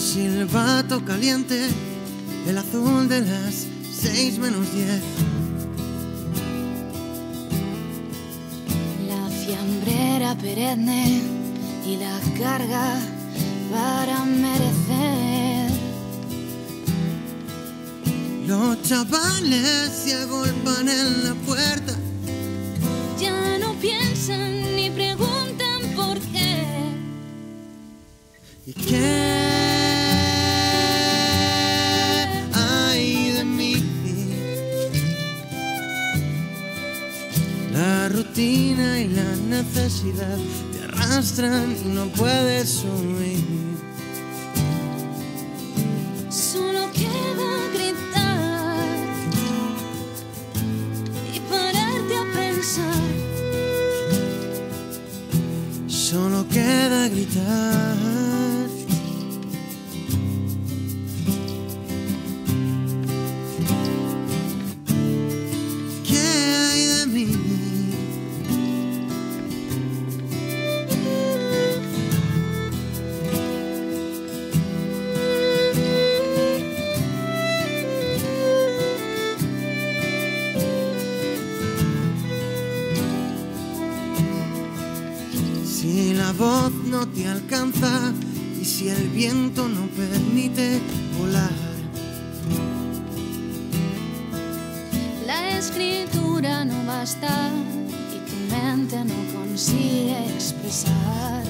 silbato caliente, el azul de las seis menos diez. La fiambrera perenne y la carga para merecer. Los chavales se agolpan rutina y la necesidad te arrastran y no puedes huir. Solo queda gritar y pararte a pensar. Solo queda gritar. Si la voz no te alcanza y si el viento no permite volar. La escritura no basta y tu mente no consigue expresar.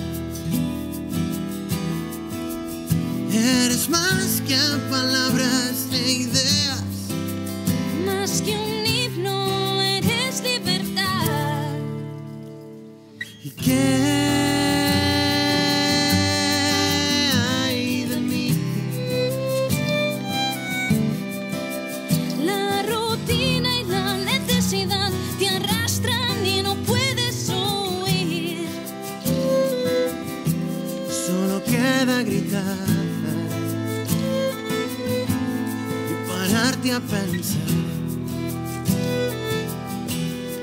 Eres más que palabras e ideas. Más que un Queda gritar y pararte a pensar.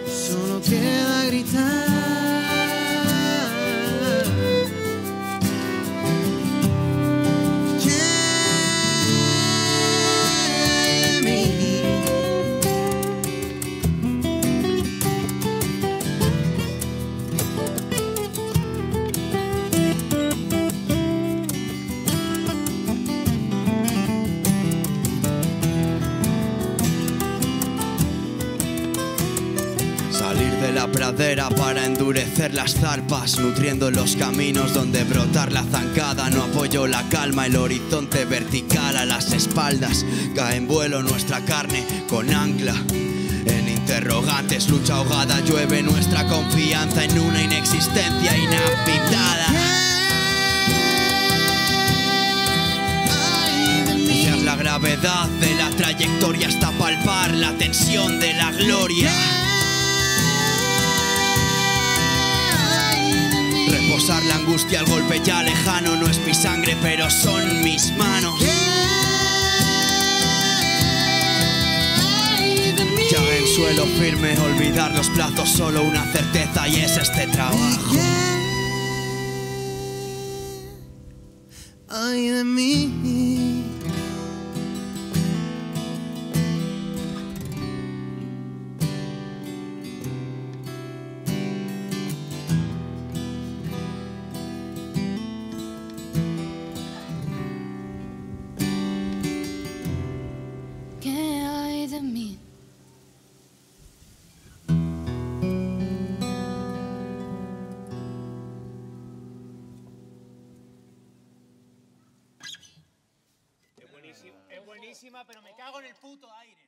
Solo queda gritar. La pradera para endurecer las zarpas, nutriendo los caminos donde brotar la zancada. No apoyo la calma, el horizonte vertical a las espaldas. Cae en vuelo nuestra carne con ancla. En interrogantes, lucha ahogada, llueve nuestra confianza en una inexistencia inhabitada. La gravedad de la trayectoria hasta palpar la tensión de la gloria. Reposar la angustia, el golpe ya lejano, no es mi sangre, pero son mis manos. Ya en suelo firme, olvidar los plazos, solo una certeza y es este trabajo. Ay de mí. Buenísima, pero me cago en el puto aire.